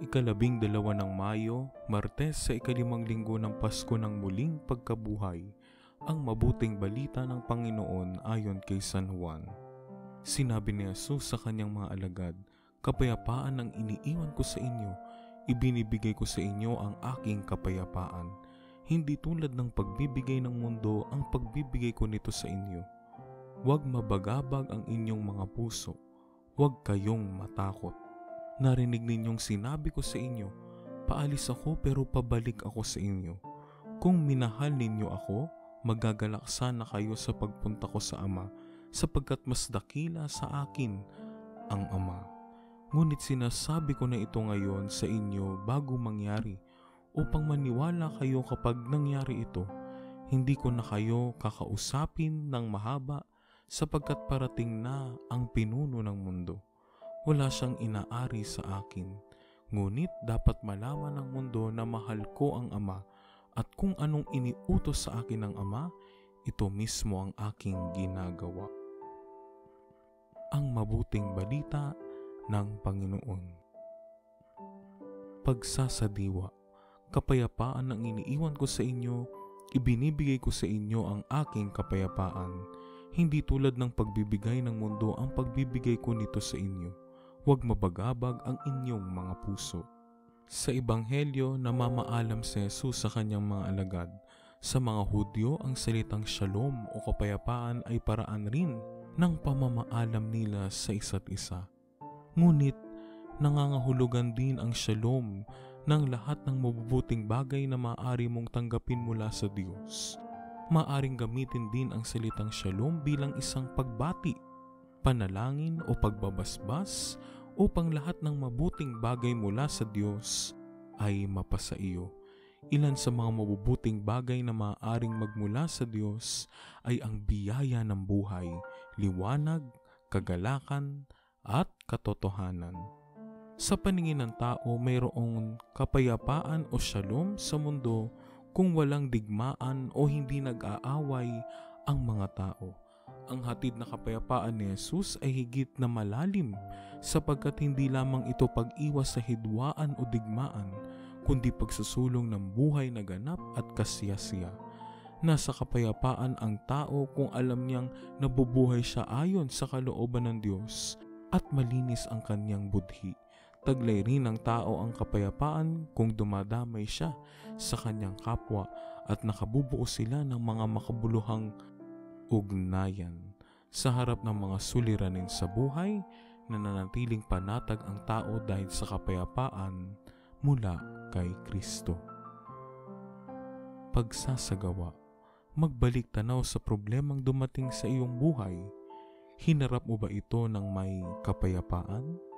ikalabing dalawa ng Mayo, Martes sa ikalimang linggo ng Pasko ng muling pagkabuhay, ang mabuting balita ng Panginoon ayon kay San Juan. Sinabi ni Jesus sa kanyang mga alagad, Kapayapaan ang iniiwan ko sa inyo, ibinibigay ko sa inyo ang aking kapayapaan. Hindi tulad ng pagbibigay ng mundo ang pagbibigay ko nito sa inyo. Huwag mabagabag ang inyong mga puso, huwag kayong matakot. Narinig ninyong sinabi ko sa inyo, paalis ako pero pabalik ako sa inyo. Kung minahal ninyo ako, magagalak sana kayo sa pagpunta ko sa Ama, sapagkat mas dakila sa akin ang Ama. Ngunit sinasabi ko na ito ngayon sa inyo bago mangyari, upang maniwala kayo kapag nangyari ito. Hindi ko na kayo kakausapin ng mahaba sapagkat parating na ang pinuno ng mundo wala siyang inaari sa akin. Ngunit dapat malaman ng mundo na mahal ko ang Ama at kung anong iniutos sa akin ng Ama, ito mismo ang aking ginagawa. Ang mabuting balita ng Panginoon. Pagsasadiwa, kapayapaan ang iniiwan ko sa inyo, ibinibigay ko sa inyo ang aking kapayapaan. Hindi tulad ng pagbibigay ng mundo ang pagbibigay ko nito sa inyo huwag mabagabag ang inyong mga puso. Sa Ebanghelyo, namamaalam si Jesus sa kanyang mga alagad. Sa mga Hudyo, ang salitang shalom o kapayapaan ay paraan rin ng pamamaalam nila sa isa't isa. Ngunit, nangangahulugan din ang shalom ng lahat ng mabubuting bagay na maaari mong tanggapin mula sa Diyos. Maaring gamitin din ang salitang shalom bilang isang pagbati panalangin o pagbabasbas upang lahat ng mabuting bagay mula sa Diyos ay mapasa iyo. Ilan sa mga mabubuting bagay na maaaring magmula sa Diyos ay ang biyaya ng buhay, liwanag, kagalakan, at katotohanan. Sa paningin ng tao, mayroong kapayapaan o shalom sa mundo kung walang digmaan o hindi nag-aaway ang mga tao ang hatid na kapayapaan ni Jesus ay higit na malalim sapagkat hindi lamang ito pag-iwas sa hidwaan o digmaan, kundi pagsusulong ng buhay na ganap at kasiyasiya. Nasa kapayapaan ang tao kung alam niyang nabubuhay siya ayon sa kalooban ng Diyos at malinis ang kanyang budhi. Taglay rin ng tao ang kapayapaan kung dumadamay siya sa kanyang kapwa at nakabubuo sila ng mga makabuluhang ugnayan sa harap ng mga suliranin sa buhay na nanatiling panatag ang tao dahil sa kapayapaan mula kay Kristo. Pagsasagawa, magbalik tanaw sa problemang dumating sa iyong buhay. Hinarap mo ba ito ng may kapayapaan?